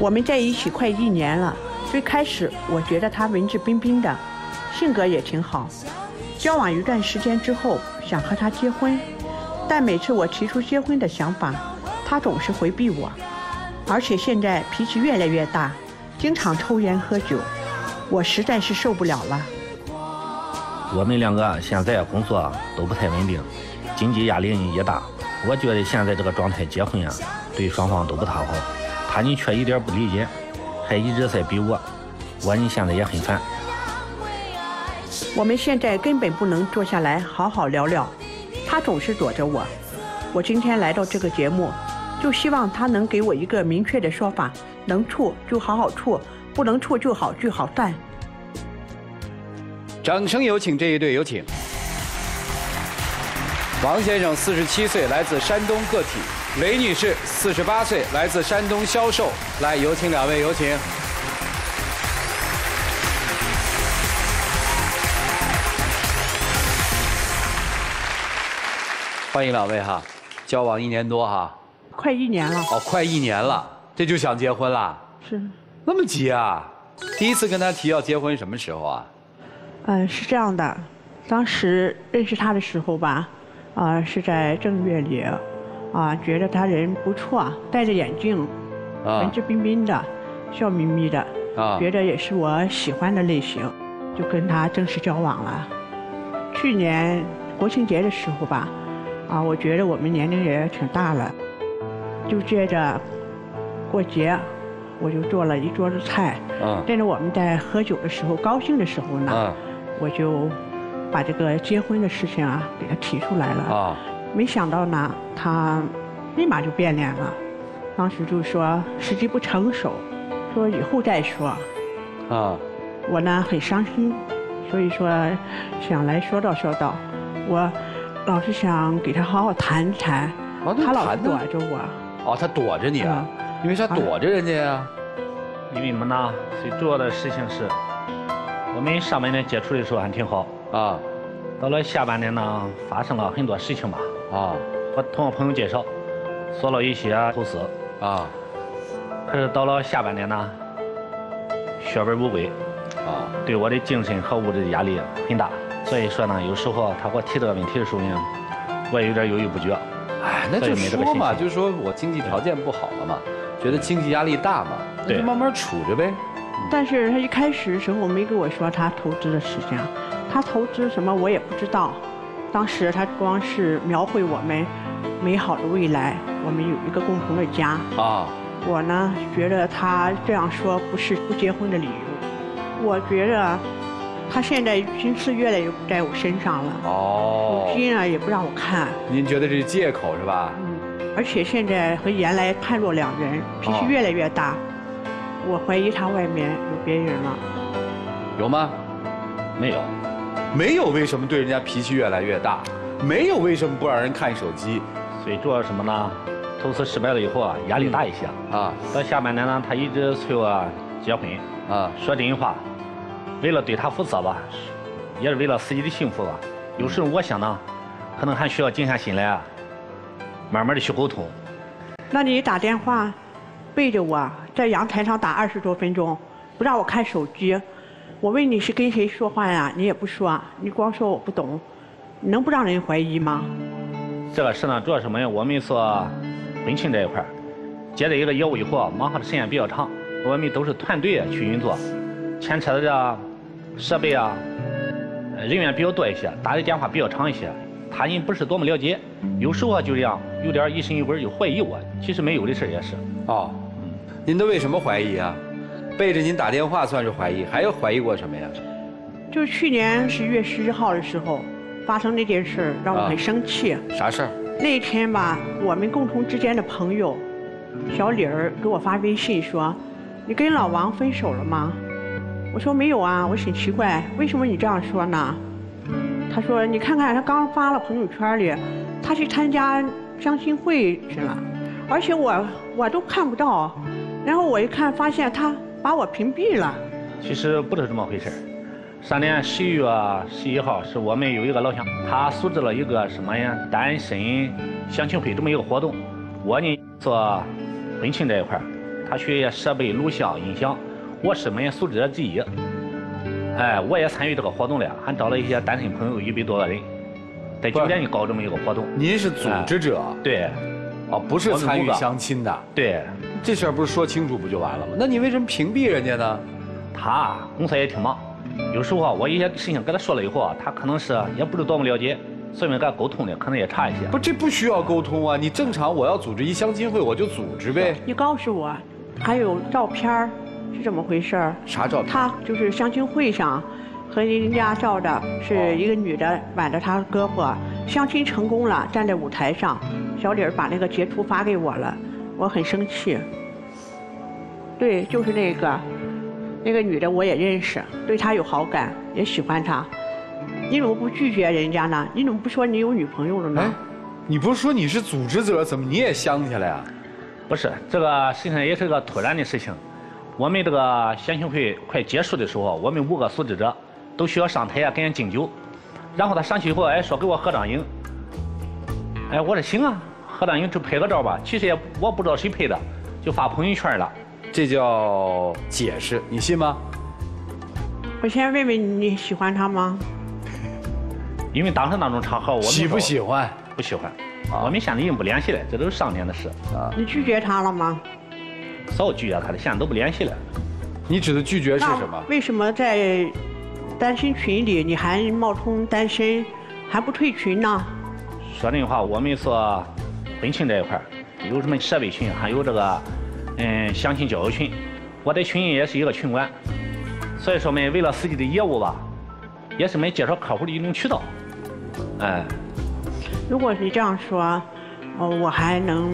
我们在一起快一年了。最开始我觉得他文质彬彬的，性格也挺好。交往一段时间之后，想和他结婚，但每次我提出结婚的想法，他总是回避我，而且现在脾气越来越大，经常抽烟喝酒，我实在是受不了了。我们两个现在工作都不太稳定，经济压力也大。我觉得现在这个状态结婚啊，对双方都不太好。他你却一点不理解，还一直在逼我，我你现在也很烦。我们现在根本不能坐下来好好聊聊，他总是躲着我。我今天来到这个节目，就希望他能给我一个明确的说法，能处就好好处，不能处就好聚好散。掌声有请这一对，有请。王先生四十七岁，来自山东个体；雷女士四十八岁，来自山东销售。来，有请两位，有请。欢迎两位哈，交往一年多哈，快一年了。哦，快一年了，这就想结婚了？是。那么急啊？第一次跟他提要结婚什么时候啊？嗯，是这样的，当时认识他的时候吧，啊，是在正月里，啊，觉得他人不错，戴着眼镜，文质彬彬的，笑眯眯的，啊，觉得也是我喜欢的类型，就跟他正式交往了。去年国庆节的时候吧。啊，我觉得我们年龄也挺大了，就借着过节，我就做了一桌子菜。嗯。趁着我们在喝酒的时候高兴的时候呢，我就把这个结婚的事情啊给他提出来了。啊。没想到呢，他立马就变脸了，当时就说时机不成熟，说以后再说。啊。我呢很伤心，所以说想来说道说道，我。老是想给他好好谈谈，他老躲着我。哦，他躲着你啊？因为啥躲着人家呀？因为么呢？最主要的事情是，我们上半年接触的时候还挺好啊。到了下半年呢，发生了很多事情吧。啊。我通过朋友介绍，做了一些投资啊。可是到了下半年呢，血本无归啊，对我的精神和物质的压力很大。所以说呢，有时候他给我提这个问题的时候呢，我也有点犹豫不决。哎，那就说嘛，就说我经济条件不好了嘛，觉得经济压力大嘛，那就慢慢处着呗。但是他一开始的时候没跟我说他投资的事情，他投资什么我也不知道。当时他光是描绘我们美好的未来，我们有一个共同的家。啊。我呢觉得他这样说不是不结婚的理由，我觉得。他现在心思越来越不在我身上了，哦，手机呢也不让我看。您觉得这是借口是吧？嗯，而且现在和原来判若两人，脾气越来越大。我怀疑他外面有别人了。有吗？没有。没有？为什么对人家脾气越来越大？没有？为什么不让人看手机？最主要什么呢？投资失败了以后啊，压力大一些啊。到下半年呢，他一直催我结婚啊，说真话。为了对他负责吧，也是为了自己的幸福吧。有时候我想呢，可能还需要静下心来啊，慢慢的去沟通。那你打电话背着我在阳台上打二十多分钟，不让我看手机。我问你是跟谁说话呀？你也不说，你光说我不懂，能不让人怀疑吗？这个事呢，主要是什么呀？我们做婚庆这一块接了一个业务以后，忙活的时间比较长，我们都是团队去运作，牵扯的这。设备啊，人员比较多一些，打的电话比较长一些，他人不是多么了解，有时候就这样，有点疑神疑鬼，就怀疑我。其实没有的事也是。哦，嗯，您都为什么怀疑啊？背着您打电话算是怀疑，还有怀疑过什么呀？就去年十一月十一号的时候，发生那件事让我很生气。啥事儿？那天吧，我们共同之间的朋友小李儿给我发微信说：“你跟老王分手了吗？”我说没有啊，我很奇怪，为什么你这样说呢？他说你看看，他刚发了朋友圈里，他去参加相亲会去了，而且我我都看不到，然后我一看发现他把我屏蔽了。其实不是这么回事上年十一月十一号是我们有一个老乡，他组织了一个什么呀单身相亲会这么一个活动，我呢做婚庆这一块他学设备、录像、音响，我是门组织者之一。哎，我也参与这个活动了，还找了一些单身朋友一百多个人，在酒店里搞这么一个活动。您是组织者？对。哦，不是参与相亲的。对。这事儿不是说清楚不就完了吗？那你为什么屏蔽人家呢？他公司也挺忙，有时候啊，我一些事情跟他说了以后啊，他可能是也不是多么了解，所以跟他沟通的可能也差一些。不，这不需要沟通啊！你正常我要组织一相亲会，我就组织呗。你告诉我，还有照片是怎么回事？啥照片？他就是相亲会上和人家照的是一个女的挽着他胳膊，相亲成功了，站在舞台上，小李儿把那个截图发给我了，我很生气。对，就是那个，那个女的我也认识，对她有好感，也喜欢她。你怎么不拒绝人家呢？你怎么不说你有女朋友了呢？你不是说你是组织者，怎么你也相去了呀？不是，这个事情也是个突然的事情。我们这个相亲会快结束的时候，我们五个组织者都需要上台啊，跟人敬酒。然后他上去以后，哎，说给我合张影。哎，我说行啊，合张影就拍个照吧。其实也我不知道谁拍的，就发朋友圈了。这叫解释，你信吗？我先问问你喜欢他吗？因为当时那种场合，我喜不喜欢？不喜欢。我们现在已经不联系了，这都是上年的事。啊。你拒绝他了吗？早拒绝他了，现在都不联系了。你指的拒绝是什么？为什么在单身群里你还冒充单身，还不退群呢？说真话，我们是婚庆这一块有什么设备群，还有这个。嗯，相亲交友群，我在群也是一个群管，所以说们，为了自己的业务吧，也是们介绍客户的一种渠道。哎，如果是这样说，哦，我还能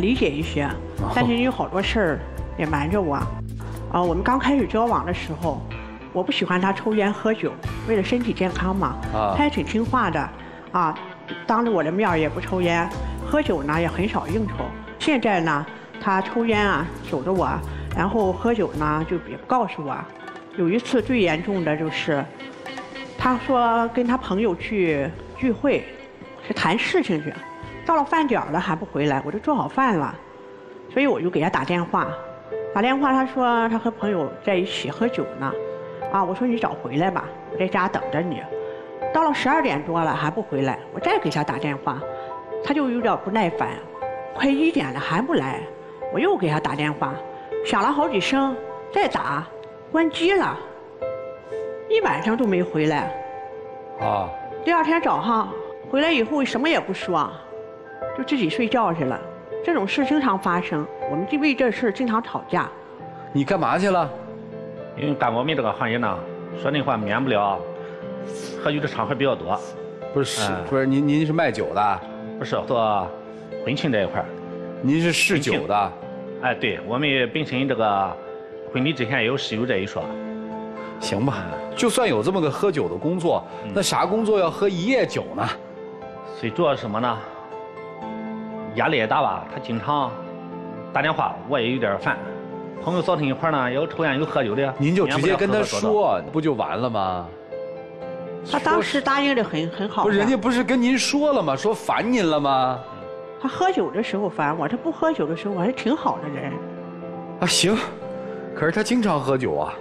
理解一些。但是你有好多事儿也瞒着我。啊，我们刚开始交往的时候，我不喜欢他抽烟喝酒，为了身体健康嘛。啊。他也挺听话的，啊，当着我的面也不抽烟，喝酒呢也很少应酬。现在呢？他抽烟啊，守着我，然后喝酒呢，就也不告诉我。有一次最严重的就是，他说跟他朋友去聚会，去谈事情去，到了饭点了还不回来，我就做好饭了，所以我就给他打电话，打电话他说他和朋友在一起喝酒呢，啊，我说你早回来吧，我在家等着你。到了十二点多了还不回来，我再给他打电话，他就有点不耐烦，快一点了还不来。我又给他打电话，响了好几声，再打，关机了，一晚上都没回来。啊！第二天早上回来以后什么也不说，就自己睡觉去了。这种事经常发生，我们就为这事经常吵架。你干嘛去了？因为干我们这个行业呢，说那话免不了喝酒的场合比较多。不是，不是您您是卖酒的？不是做婚庆这一块您是试酒的，哎，对我们本身这个婚礼之前也有试酒这一说。行吧，就算有这么个喝酒的工作，那啥工作要喝一夜酒呢？最主要是什么呢？压力也大吧，他经常打电话，我也有点烦。朋友早晨一块呢，有抽烟有喝酒的，您就直接跟他说，不就完了吗？他当时答应的很很好。不是，人家不是跟您说了吗？说烦您了吗？他喝酒的时候烦我，他不喝酒的时候我还挺好的人。啊行，可是他经常喝酒啊。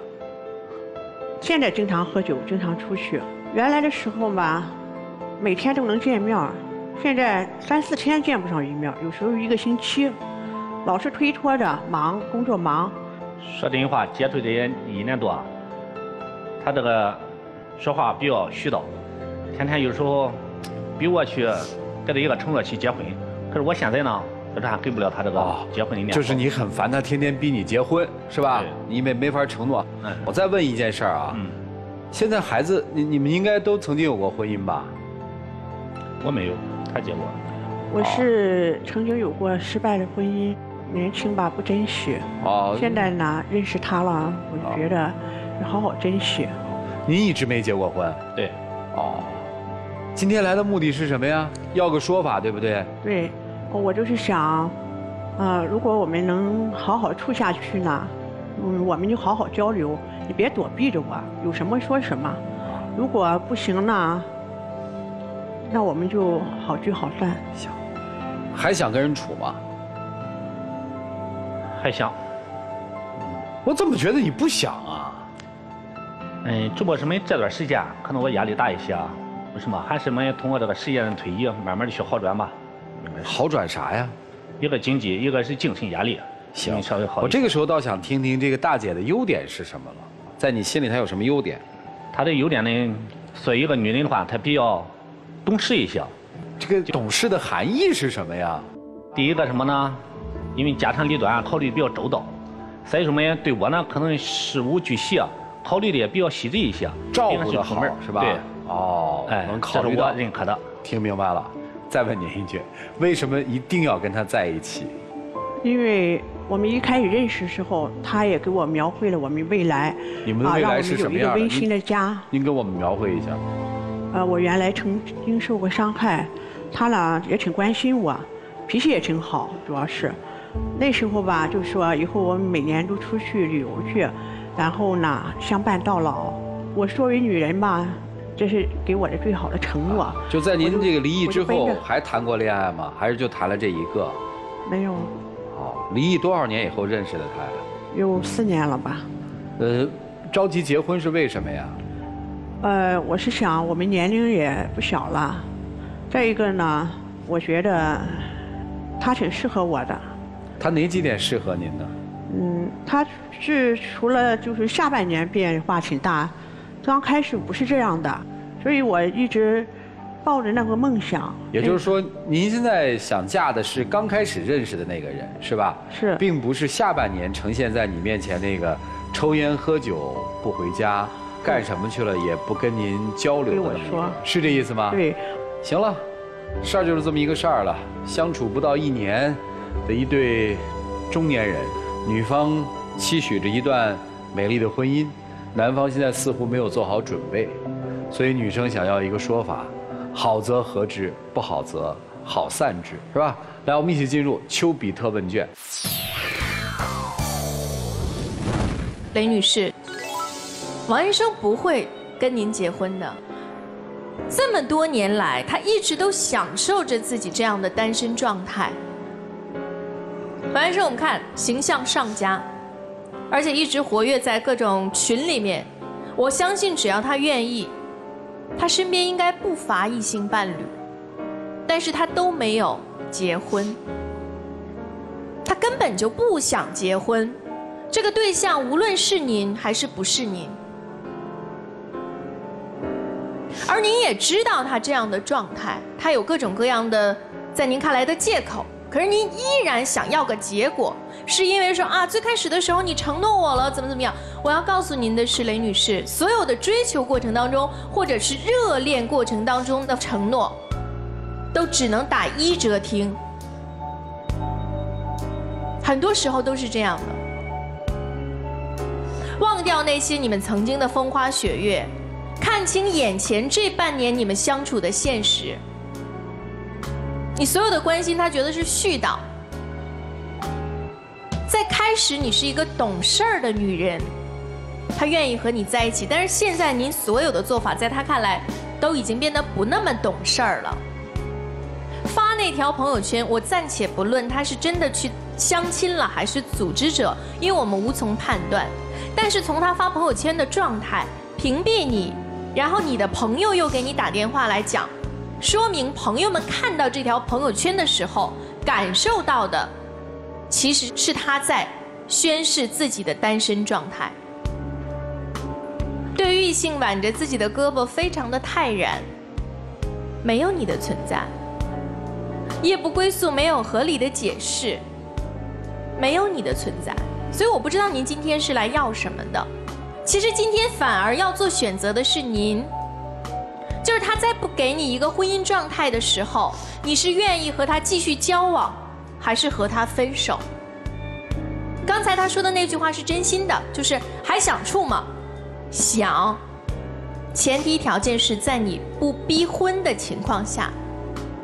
现在经常喝酒，经常出去。原来的时候吧，每天都能见面现在三四天见不上一面有时候一个星期，老是推脱着忙，工作忙。说真话，接触这些一年多，他这个说话比较絮叨，天天有时候 逼我去给他一个承诺去结婚。可是我现在呢，就是还给不了他这个结婚的念就是你很烦他，天天逼你结婚，是吧？因为没法承诺。我再问一件事儿啊，现在孩子，你你们应该都曾经有过婚姻吧？我没有，他结过。我是曾经有过失败的婚姻，年轻吧不珍惜。哦。现在呢，认识他了，我就觉得要好好珍惜。您一直没结过婚？对。哦。今天来的目的是什么呀？要个说法，对不对？对，我就是想，呃，如果我们能好好处下去呢，嗯，我们就好好交流，你别躲避着我，有什么说什么。如果不行呢，那我们就好聚好散。行，还想跟人处吗？还想。我怎么觉得你不想啊？嗯，只不过是没这段时间，可能我压力大一些啊。为什么？还是没通过这个时间的推移，慢慢的去好转吧。好转啥呀？一个经济，一个是精神压力。行，稍微好。我这个时候倒想听听这个大姐的优点是什么了。在你心里，她有什么优点？她的优点呢？作为一个女人的话，她比较懂事一些。这个懂事的含义是什么呀？第一个什么呢？因为家长里短，考虑比较周到，所以说呢，对我呢，可能事无巨细啊，考虑的也比较细致一些，照顾的好是吧？对。哦，哎，能考虑到认可的。听明白了。再问您一句，为什么一定要跟他在一起？因为我们一开始认识的时候，他也给我描绘了我们未来。你们的未来是什么样的？温馨的家。您给我们描绘一下。呃，我原来曾经受过伤害，他呢也挺关心我，脾气也挺好，主要是那时候吧，就说以后我们每年都出去旅游去，然后呢相伴到老。我作为女人吧。这是给我的最好的承诺。就在您这个离异之后，还谈过恋爱吗？还是就谈了这一个？没有。哦，离异多少年以后认识的他呀？有四年了吧。呃，着急结婚是为什么呀？呃，我是想我们年龄也不小了，再一个呢，我觉得他挺适合我的。他哪几点适合您呢？嗯，他是除了就是下半年变化挺大。刚开始不是这样的，所以我一直抱着那个梦想。也就是说，您现在想嫁的是刚开始认识的那个人，是吧？是，并不是下半年呈现在你面前那个抽烟喝酒不回家，干什么去了也不跟您交流的那个，是这意思吗？对。行了，事儿就是这么一个事儿了。相处不到一年的一对中年人，女方期许着一段美丽的婚姻。男方现在似乎没有做好准备，所以女生想要一个说法：好则合之，不好则好散之，是吧？来，我们一起进入丘比特问卷。雷女士，王医生不会跟您结婚的。这么多年来，他一直都享受着自己这样的单身状态。王医生，我们看形象上佳。而且一直活跃在各种群里面，我相信只要他愿意，他身边应该不乏异性伴侣，但是他都没有结婚，他根本就不想结婚，这个对象无论是您还是不是您，而您也知道他这样的状态，他有各种各样的在您看来的借口。可是您依然想要个结果，是因为说啊，最开始的时候你承诺我了，怎么怎么样？我要告诉您的是，雷女士，所有的追求过程当中，或者是热恋过程当中的承诺，都只能打一折听。很多时候都是这样的，忘掉那些你们曾经的风花雪月，看清眼前这半年你们相处的现实。你所有的关心，他觉得是絮叨。在开始，你是一个懂事儿的女人，他愿意和你在一起。但是现在，您所有的做法，在他看来，都已经变得不那么懂事儿了。发那条朋友圈，我暂且不论他是真的去相亲了，还是组织者，因为我们无从判断。但是从他发朋友圈的状态，屏蔽你，然后你的朋友又给你打电话来讲。说明朋友们看到这条朋友圈的时候，感受到的，其实是他在宣示自己的单身状态。对于异性挽着自己的胳膊，非常的泰然，没有你的存在，夜不归宿，没有合理的解释，没有你的存在，所以我不知道您今天是来要什么的。其实今天反而要做选择的是您。再不给你一个婚姻状态的时候，你是愿意和他继续交往，还是和他分手？刚才他说的那句话是真心的，就是还想处吗？想，前提条件是在你不逼婚的情况下，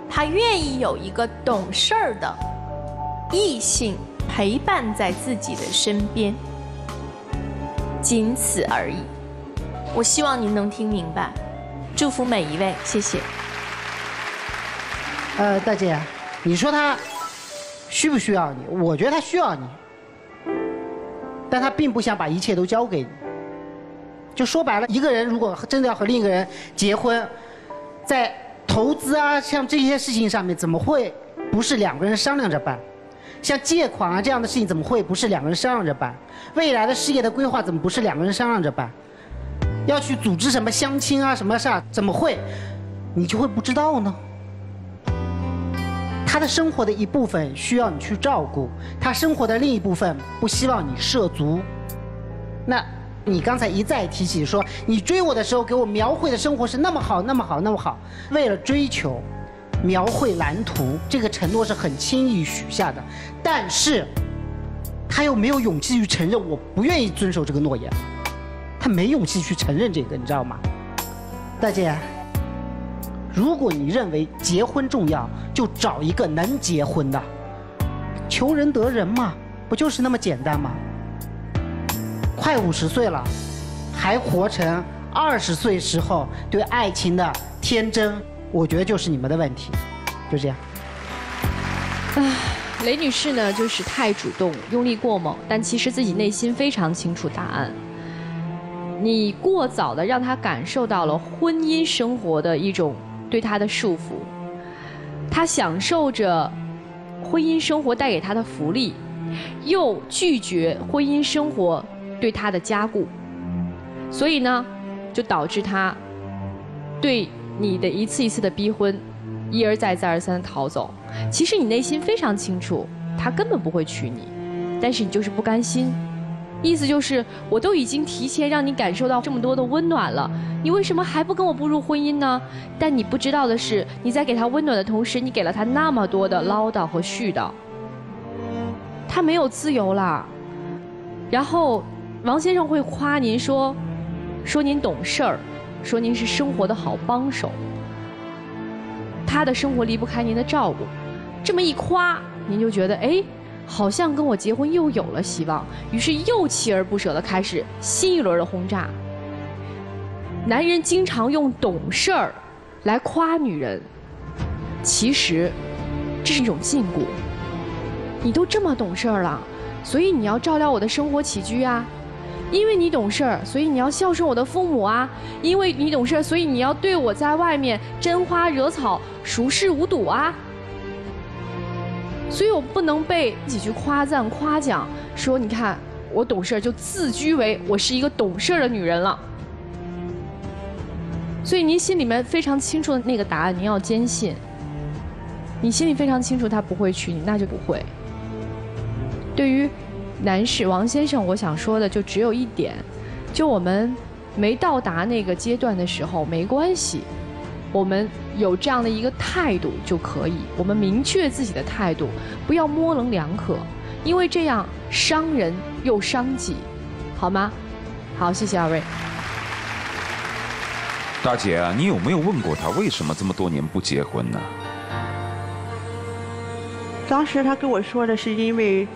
他愿意有一个懂事儿的异性陪伴在自己的身边，仅此而已。我希望您能听明白。祝福每一位，谢谢。呃，大姐，你说他需不需要你？我觉得他需要你。但他并不想把一切都交给你。就说白了，一个人如果真的要和另一个人结婚，在投资啊，像这些事情上面，怎么会不是两个人商量着办？像借款啊这样的事情，怎么会不是两个人商量着办？未来的事业的规划，怎么不是两个人商量着办？要去组织什么相亲啊什么事儿，怎么会你就会不知道呢？他的生活的一部分需要你去照顾，他生活的另一部分不希望你涉足，那。你刚才一再提起说，你追我的时候给我描绘的生活是那么好，那么好，那么好。为了追求，描绘蓝图，这个承诺是很轻易许下的，但是，他又没有勇气去承认，我不愿意遵守这个诺言，他没勇气去承认这个，你知道吗？大姐，如果你认为结婚重要，就找一个能结婚的，求人得人嘛，不就是那么简单吗？快五十岁了，还活成二十岁时候对爱情的天真，我觉得就是你们的问题，就这样。唉，雷女士呢，就是太主动，用力过猛，但其实自己内心非常清楚答案。你过早的让他感受到了婚姻生活的一种对他的束缚，他享受着婚姻生活带给他的福利，又拒绝婚姻生活。对他的加固，所以呢，就导致他对你的一次一次的逼婚，一而再再而三的逃走。其实你内心非常清楚，他根本不会娶你，但是你就是不甘心。意思就是，我都已经提前让你感受到这么多的温暖了，你为什么还不跟我步入婚姻呢？但你不知道的是，你在给他温暖的同时，你给了他那么多的唠叨和絮叨，他没有自由了，然后。王先生会夸您说，说您懂事儿，说您是生活的好帮手。他的生活离不开您的照顾，这么一夸，您就觉得哎，好像跟我结婚又有了希望，于是又锲而不舍的开始新一轮的轰炸。男人经常用懂事儿来夸女人，其实这是一种禁锢。你都这么懂事儿了，所以你要照料我的生活起居啊。因为你懂事儿，所以你要孝顺我的父母啊；因为你懂事儿，所以你要对我在外面沾花惹草、熟视无睹啊。所以我不能被几句夸赞、夸奖，说你看我懂事儿，就自居为我是一个懂事儿的女人了。所以您心里面非常清楚的那个答案，您要坚信。你心里非常清楚他不会娶你，那就不会。对于。男士王先生，我想说的就只有一点，就我们没到达那个阶段的时候没关系，我们有这样的一个态度就可以，我们明确自己的态度，不要模棱两可，因为这样伤人又伤己，好吗？好，谢谢二位。大姐啊，你有没有问过他为什么这么多年不结婚呢？当时他跟我说的是因为。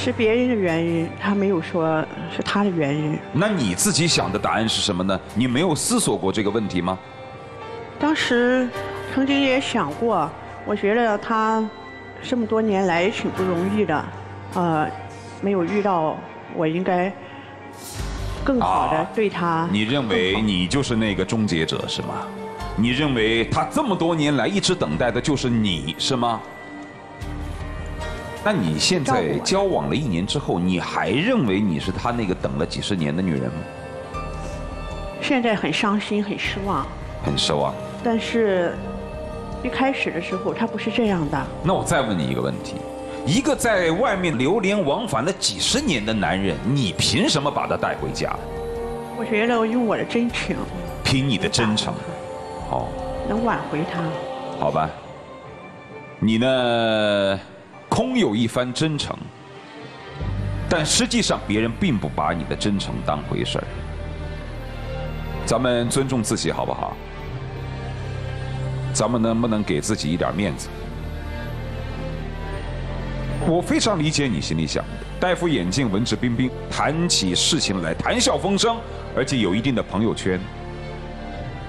是别人的原因，他没有说是他的原因。那你自己想的答案是什么呢？你没有思索过这个问题吗？当时曾经也想过，我觉得他这么多年来也挺不容易的，呃，没有遇到我应该更好的对他。你认为你就是那个终结者是吗？你认为他这么多年来一直等待的就是你是吗？那你现在交往了一年之后，你还认为你是他那个等了几十年的女人吗？现在很伤心，很失望。很失望。但是，一开始的时候他不是这样的。那我再问你一个问题：一个在外面流连往返了几十年的男人，你凭什么把他带回家？我觉得我用我的真情。凭你的真诚，好。能挽回他。好吧。你呢？空有一番真诚，但实际上别人并不把你的真诚当回事儿。咱们尊重自己好不好？咱们能不能给自己一点面子？我非常理解你心里想的，戴副眼镜，文质彬彬，谈起事情来谈笑风生，而且有一定的朋友圈。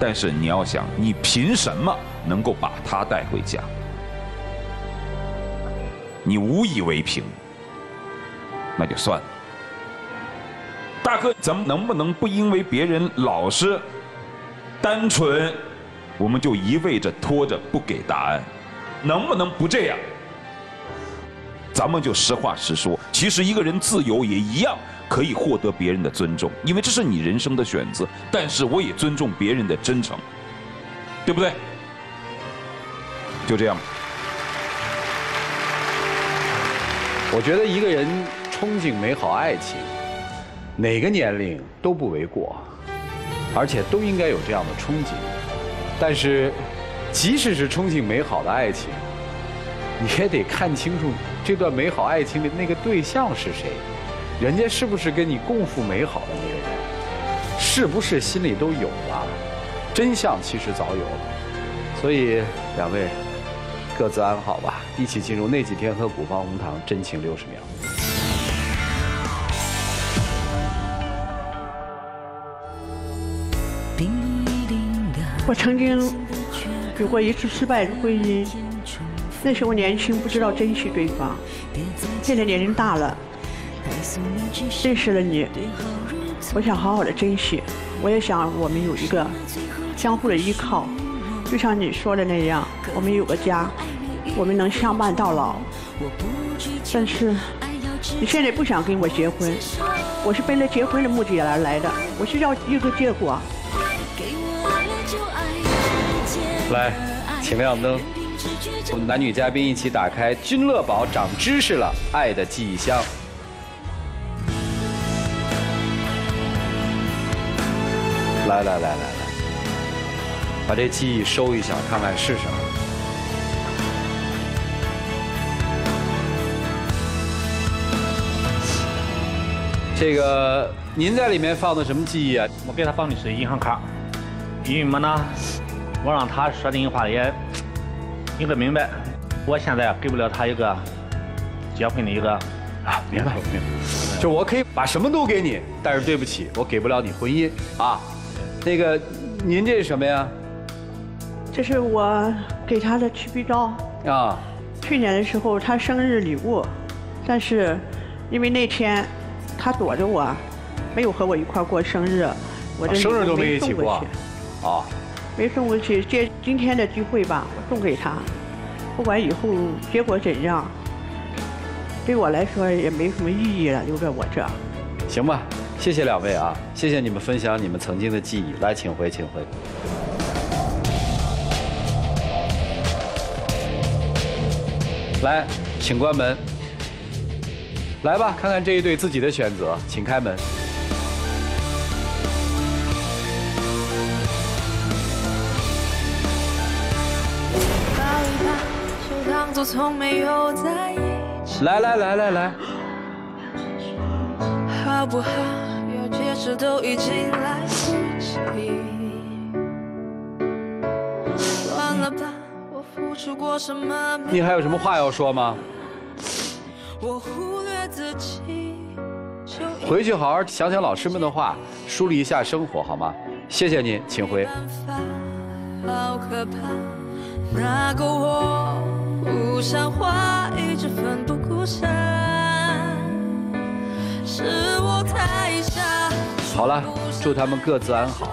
但是你要想，你凭什么能够把他带回家？你无以为凭，那就算了。大哥，咱们能不能不因为别人老实、单纯，我们就一味着拖着不给答案？能不能不这样？咱们就实话实说。其实一个人自由也一样可以获得别人的尊重，因为这是你人生的选择。但是我也尊重别人的真诚，对不对？就这样。我觉得一个人憧憬美好爱情，哪个年龄都不为过，而且都应该有这样的憧憬。但是，即使是憧憬美好的爱情，你也得看清楚这段美好爱情的那个对象是谁，人家是不是跟你共赴美好的那个人，是不是心里都有了？真相其实早有了。所以，两位。各自安好吧，一起进入那几天和古方红糖真情六十秒。我曾经有过一次失败的婚姻，那时候年轻不知道珍惜对方，现在年龄大了，认识了你，我想好好的珍惜，我也想我们有一个相互的依靠，就像你说的那样，我们有个家。我们能相伴到老，但是你现在不想跟我结婚，我是奔着结婚的目的而来的，我是要一个结果。来，请亮灯，我们男女嘉宾一起打开君乐宝长知识了爱的记忆箱。来来来来来，把这记忆收一下，看看是什么。这个您在里面放的什么记忆啊？我给他放的是银行卡，因为么呢？我让他说这句话也应该明白。我现在给不了他一个结婚的一个啊，明白明白。就我可以把什么都给你，但是对不起，我给不了你婚姻啊。那个，您这是什么呀？这是我给他的曲臂刀啊。去年的时候他生日礼物，但是因为那天。他躲着我，没有和我一块过生日，我这生日都没一起过，啊，没送过去。借今天的机会吧，我送给他，不管以后结果怎样，对我来说也没什么意义了，留在我这。行吧，谢谢两位啊，谢谢你们分享你们曾经的记忆。来，请回，请回。来，请关门。来吧，看看这一对自己的选择，请开门。来来来来来。好不好？要解释都已经来不及。算了吧，我付出过什么？你还有什么话要说吗？我忽略自己。回去好好想想老师们的话，梳理一下生活，好吗？谢谢你，请回。好可怕，那个我不像话，一直奋不顾身，是我太傻。好了，祝他们各自安好。